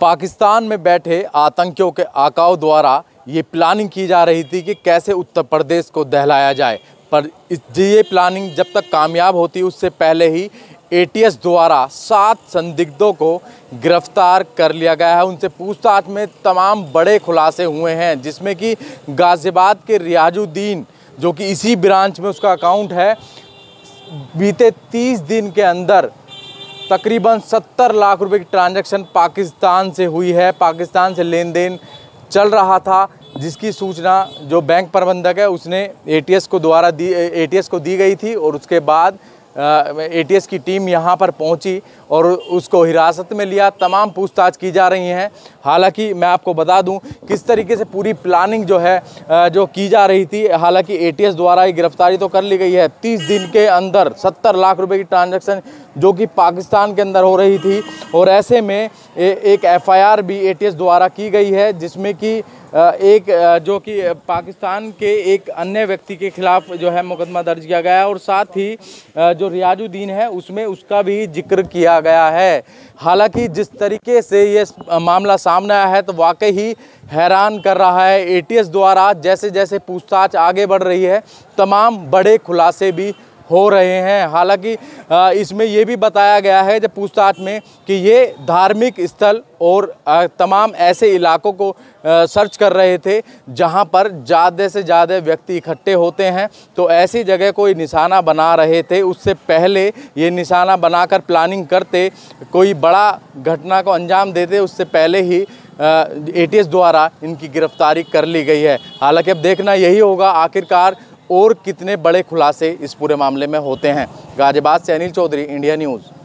पाकिस्तान में बैठे आतंकियों के आकाओं द्वारा ये प्लानिंग की जा रही थी कि कैसे उत्तर प्रदेश को दहलाया जाए। पर ये प्लानिंग जब तक कामयाब होती, उससे पहले ही एटीएस द्वारा सात संदिग्धों को गिरफ़्तार कर लिया गया है। उनसे पूछताछ में तमाम बड़े खुलासे हुए हैं, जिसमें कि गाज़ियाबाद के रियाजुद्दीन, जो कि इसी ब्रांच में उसका अकाउंट है, बीते तीस दिन के अंदर तकरीबन सत्तर लाख रुपए की ट्रांजैक्शन पाकिस्तान से हुई है। पाकिस्तान से लेन देन चल रहा था, जिसकी सूचना जो बैंक प्रबंधक है, उसने एटीएस को द्वारा दी एटीएस को दी गई थी और उसके बाद एटीएस की टीम यहाँ पर पहुँची और उसको हिरासत में लिया। तमाम पूछताछ की जा रही हैं। हालाँकि मैं आपको बता दूँ किस तरीके से पूरी प्लानिंग जो है जो की जा रही थी हालाँकि एटीएस द्वारा ही गिरफ्तारी तो कर ली गई है। तीस दिन के अंदर सत्तर लाख रुपए की ट्रांजैक्शन जो कि पाकिस्तान के अंदर हो रही थी। और ऐसे में ए, एक एफआईआर भी एटीएस द्वारा की गई है जिसमें कि एक जो कि पाकिस्तान के एक अन्य व्यक्ति के खिलाफ जो है मुकदमा दर्ज किया गया है और साथ ही जो रियाजुद्दीन है, उसमें उसका भी ज़िक्र किया गया है। हालाँकि जिस तरीके से ये मामला सामने आया है तो वाकई ही हैरान कर रहा है एटीएस द्वारा जैसे जैसे पूछताछ आगे बढ़ रही है, तमाम बड़े खुलासे भी हो रहे हैं। हालाँकि इसमें ये भी बताया गया है जब पूछताछ में कि ये धार्मिक स्थल और तमाम ऐसे इलाकों को सर्च कर रहे थे जहाँ पर ज़्यादा से ज़्यादा व्यक्ति इकट्ठे होते हैं। तो ऐसी जगह कोई निशाना बना रहे थे। उससे पहले ये निशाना बनाकर प्लानिंग करते, कोई बड़ा घटना को अंजाम देते, उससे पहले ही एटीएस द्वारा इनकी गिरफ्तारी कर ली गई है। हालाँकि अब देखना यही होगा, आखिरकार और कितने बड़े खुलासे इस पूरे मामले में होते हैं। गाजियाबाद से अनिल चौधरी, इंडिया न्यूज़।